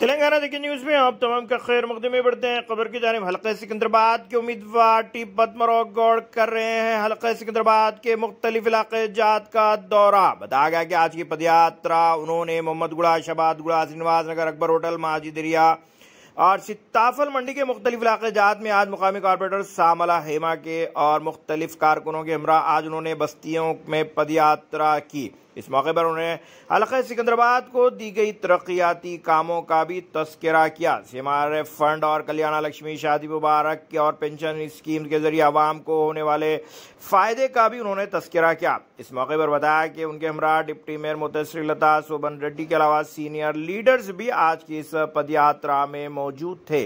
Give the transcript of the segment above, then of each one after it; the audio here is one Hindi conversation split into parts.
तेलंगाना देखिए न्यूज़ में आप तमाम का खैर मुकदमे बढ़ते हैं। खबर की जानब हल्के सिकंदराबाद के उम्मीदवार टी पद्मराव गौड़ कर रहे हैं हल्के सिकंदराबाद के मुख्तलिफ़ इलाके जात का दौरा। बताया गया कि आज की पदयात्रा उन्होंने मोहम्मद गुड़ा शबाद गुड़ा श्रीनिवास नगर अकबर होटल, माजी दरिया और सिताफल मंडी के मुख्तलिफ़ इलाके जात में आज मुकामी कॉरपोरेटर सामला हेमा के और मुख्तलिफ़ कारकुनों के हमरा आज उन्होंने बस्तियों में पदयात्रा की। इस मौके पर उन्होंने हल्के सिकंदराबाद को दी गई तरक्याती कामों का भी तस्करा किया। सीमार फंड और कल्याणा लक्ष्मी शादी मुबारक और पेंशन स्कीम के ज़रिए आवाम को होने वाले फ़ायदे का भी उन्होंने तस्करा किया। इस मौके पर बताया कि उनके हमरा डिप्टी मेयर मुतसरी लता सोबन रेड्डी के अलावा सीनियर लीडर्स भी आज की इस पदयात्रा में मौजूद थे।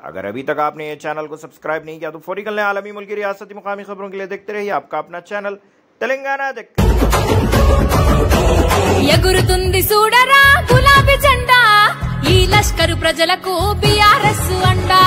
अगर अभी तक आपने ये चैनल को सब्सक्राइब नहीं किया तो फौरी कल आलमी मुल्क रियासती मुकामी खबरों के लिए देखते रहिए आपका अपना चैनल तेलंगाना देख ఎగురుతుంది చూడరా గులాబీ జెండా. ఈ లష్కరు ప్రజలకు బిఆర్ఎస్ అండా.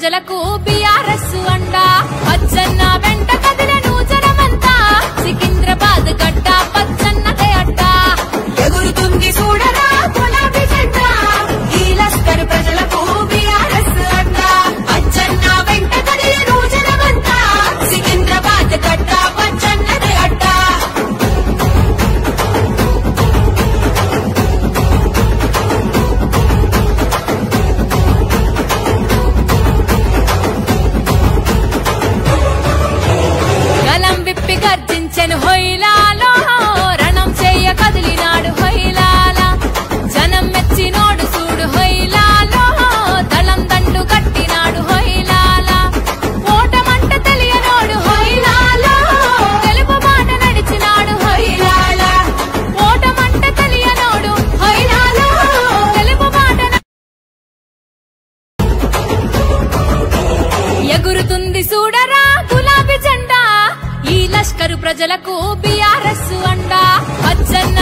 ప్రజలకు బిఆర్ఎస్ అంటా ప్రజలకు బిఆర్ఎస్ అండా. పచ్చన్న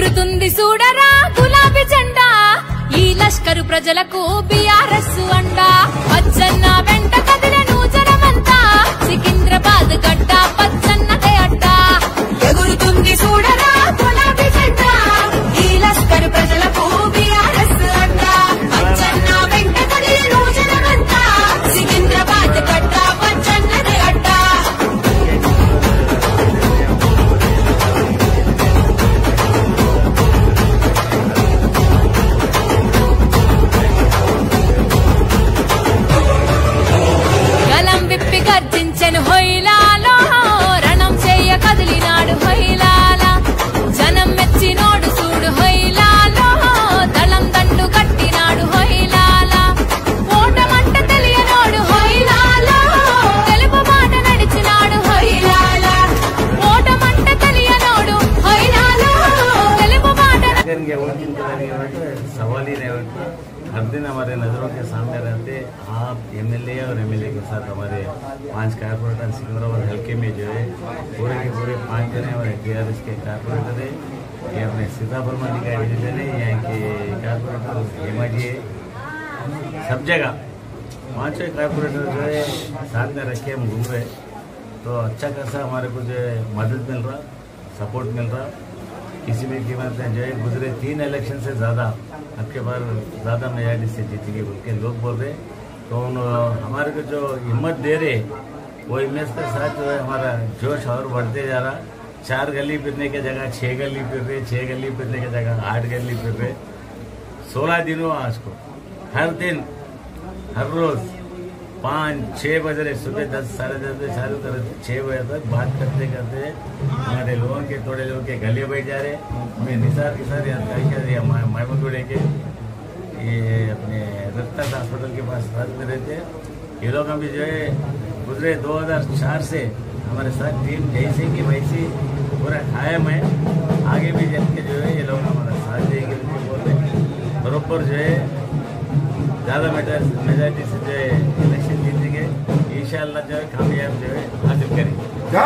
ఎగురుతుంది చూడరా గులాబీ జెండా. ఈ లష్కరు ప్రజలకు బిఆర్ఎస్ అండ. పచ్చన్న के सामने रहते आप एमएलए और एमएलए के साथ हमारे पाँच कारपोरेटर सिकंदराबाद हल्के में जो है, पूरे के पूरे पाँच जने हमारे टी के कारपोरेटर है। ये अपने सीतापुर मंडी का डिवीज़न है यहाँ के कारपोरेटर हेमा जी है सब जगह पाँचों कारपोरेटर जो है, साथ में रखे हम घूम रहे। तो अच्छा खासा हमारे को जो है मदद मिल रहा सपोर्ट मिल रहा। किसी भी कीमत में जो है, गुजरे तीन इलेक्शन से ज़्यादा आपके बार ज़्यादा मेजारिटी से जीत बोल के लोग बोल रहे तो उन हमारे को जो हिम्मत दे रहे वो हिम्मत के साथ जो है हमारा जोश और बढ़ते जा रहा। चार गली फिरने की जगह छः गली फिर रहे छः गली फिरने की जगह, आठ गली फिर रहे सोलह दिन हुआ आज को, हर दिन, हर रोज। पाँच छः बज रहे सुबह दस, साढ़े दस बजे चालू कर छः बजे तक बात करते करते हमारे लोगों के, थोड़े लोगों के गले बैठ जा रहे मैं निसार के साथ यहाँ महमूदुड़े के ये अपने रत्तास हॉस्पिटल के पास साथ में रहते ये लोग अभी जो है, गुजरे 2004 से हमारे साथ टीम जैसे की वैसी पूरा कायम है। आगे भी जब के जो है, ये लोग हमारा साथ देंगे बोल रहे हैं। बरोबर जो है, ज़्यादा मेजोरिटी से जो है इंशाल्लाह जो है कामयाब जो है हासिल करेंगे